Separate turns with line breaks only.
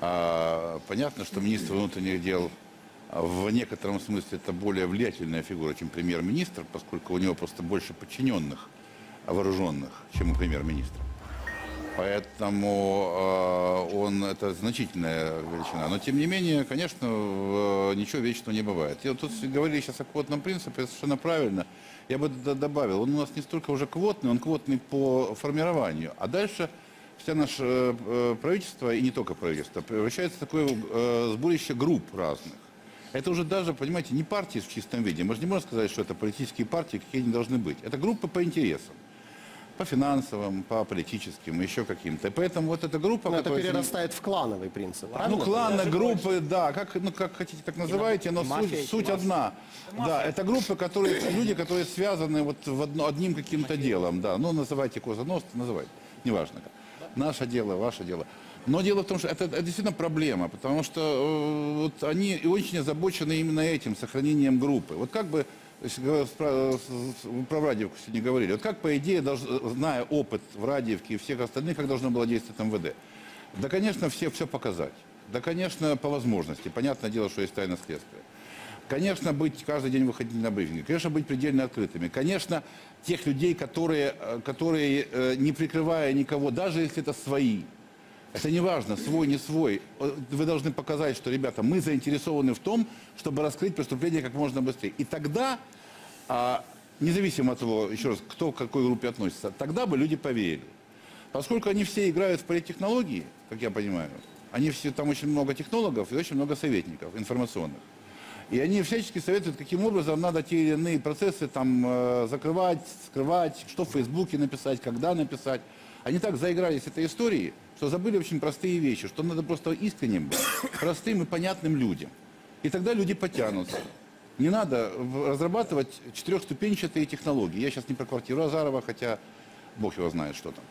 А, понятно, что министр внутренних дел а, в некотором смысле это более влиятельная фигура, чем премьер-министр, поскольку у него просто больше подчиненных а, вооруженных, чем у премьер-министра. Поэтому э, он это значительная величина. Но тем не менее, конечно, ничего вечного не бывает. И вот тут говорили сейчас о квотном принципе, это совершенно правильно. Я бы добавил, он у нас не столько уже квотный, он квотный по формированию. А дальше вся наше э, правительство, и не только правительство, превращается в такое э, сборище групп разных. Это уже даже, понимаете, не партии в чистом виде. Мы же не можем сказать, что это политические партии, какие они должны быть. Это группы по интересам по финансовым, по политическим, еще каким-то. И поэтому вот эта группа,
Но это
которая...
перерастает в клановый принцип.
Ну,
правильно?
кланы, группы, да, как, ну, как хотите, так называйте, но
мафия,
суть, суть одна. Да, это группы, которые, люди, которые связаны вот в одно, одним каким-то делом, да. Ну, называйте Коза Ностра, называйте, неважно как. Наше дело, ваше дело. Но дело в том, что это, это действительно проблема, потому что э, вот они очень озабочены именно этим, сохранением группы. Вот как бы, с- про Радиевку сегодня говорили, вот как, по идее, долж- зная опыт в Радиевке и всех остальных, как должно было действовать МВД? Да, конечно, все все показать. Да, конечно, по возможности. Понятное дело, что есть тайна следствия. Конечно, быть каждый день выходить на брифинги. Конечно, быть предельно открытыми. Конечно, тех людей, которые, э, которые э, не прикрывая никого, даже если это свои, это не важно, свой, не свой. Э, Вы должны показать, что, ребята, мы заинтересованы в том, чтобы раскрыть преступление как можно быстрее. И тогда, а, независимо от того, еще раз, кто к какой группе относится, тогда бы люди поверили. Поскольку они все играют в политтехнологии, как я понимаю, они все, там очень много технологов и очень много советников информационных. И они всячески советуют, каким образом надо те или иные процессы там э, закрывать, скрывать, что в Фейсбуке написать, когда написать. Они так заигрались этой историей, что забыли очень простые вещи, что надо просто искренним быть, простым и понятным людям. И тогда люди потянутся. Не надо разрабатывать четырехступенчатые технологии. Я сейчас не про квартиру Азарова, хотя бог его знает, что там.